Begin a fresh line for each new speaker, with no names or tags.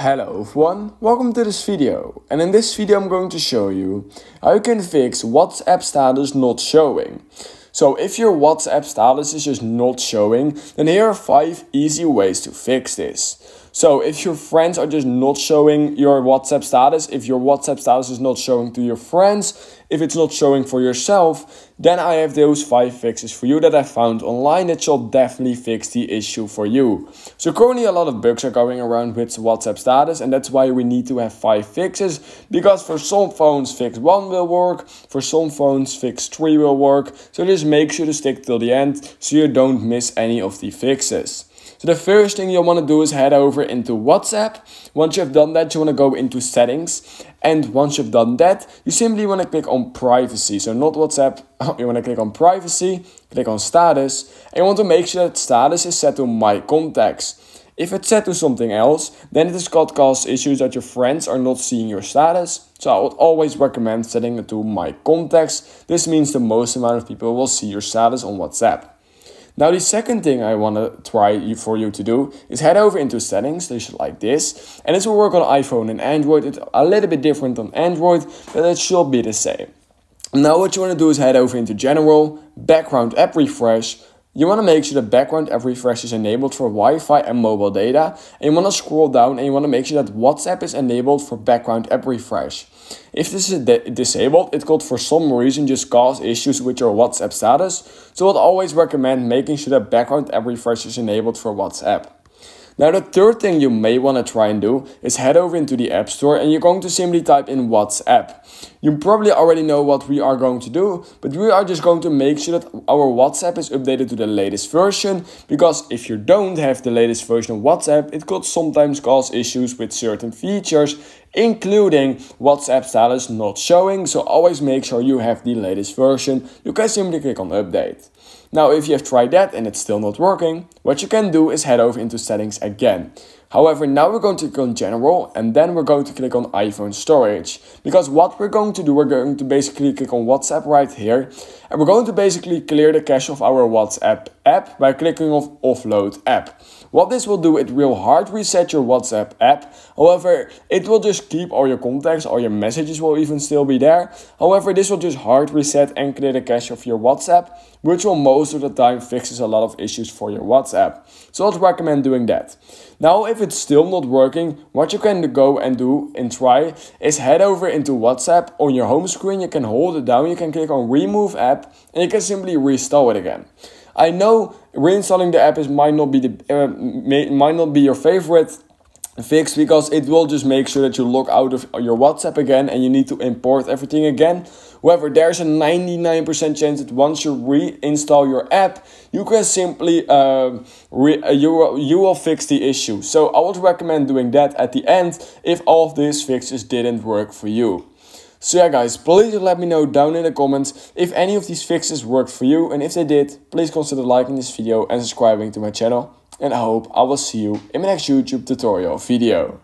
Hello everyone, welcome to this video and in this video I'm going to show you how you can fix WhatsApp status not showing. So if your WhatsApp status is just not showing, then here are 5 easy ways to fix this. So if your friends are just not showing your WhatsApp status, if your WhatsApp status is not showing to your friends, if it's not showing for yourself, then I have those five fixes for you that I found online that shall definitely fix the issue for you. So currently a lot of bugs are going around with WhatsApp status and that's why we need to have five fixes because for some phones fix 1 will work, for some phones fix 3 will work. So just make sure to stick till the end so you don't miss any of the fixes. So the first thing you want to do is head over into WhatsApp. Once you've done that, you want to go into settings. And once you've done that, you simply want to click on privacy. So not WhatsApp, you want to click on privacy, click on status. And you want to make sure that status is set to my contacts. If it's set to something else, then it is called cause issues that your friends are not seeing your status. So I would always recommend setting it to my contacts. This means the most amount of people will see your status on WhatsApp. Now the second thing I want to try for you to do is head over into settings, just like this. And this will work on iPhone and Android. It's a little bit different on Android, but it should be the same. Now what you want to do is head over into general, background app refresh, you want to make sure the background app refresh is enabled for Wi-Fi and mobile data. And you want to scroll down and you want to make sure that WhatsApp is enabled for background app refresh. If this is disabled, it could for some reason just cause issues with your WhatsApp status. So I'd always recommend making sure that background app refresh is enabled for WhatsApp. Now the third thing you may want to try and do is head over into the App Store and you're going to simply type in WhatsApp. You probably already know what we are going to do, but we are just going to make sure that our WhatsApp is updated to the latest version because if you don't have the latest version of WhatsApp, it could sometimes cause issues with certain features, including WhatsApp status not showing, so always make sure you have the latest version. You can simply click on update. Now, if you have tried that and it's still not working, what you can do is head over into settings again. However, now we're going to click on general and then we're going to click on iPhone storage. Because what we're going to do, we're going to basically click on WhatsApp right here. And we're going to basically clear the cache of our WhatsApp app by clicking on offload app. What this will do, it will hard reset your WhatsApp app. However, it will just keep all your contacts, all your messages will even still be there. However, this will just hard reset and clear the cache of your WhatsApp, which will most of the time fixes a lot of issues for your WhatsApp. So I'd recommend doing that. Now, if it's still not working, what you can go and do and try is head over into WhatsApp on your home screen. You can hold it down, you can click on remove app, and you can simply restore it again. I know reinstalling the app is might not be the uh, may, might not be your favorite fix because it will just make sure that you log out of your WhatsApp again and you need to import everything again. However, there's a 99% chance that once you reinstall your app, you can simply re- uh, you will, you will fix the issue. So I would recommend doing that at the end if all of these fixes didn't work for you. So yeah guys, please let me know down in the comments if any of these fixes worked for you and if they did, please consider liking this video and subscribing to my channel. And I hope I will see you in my next YouTube tutorial video.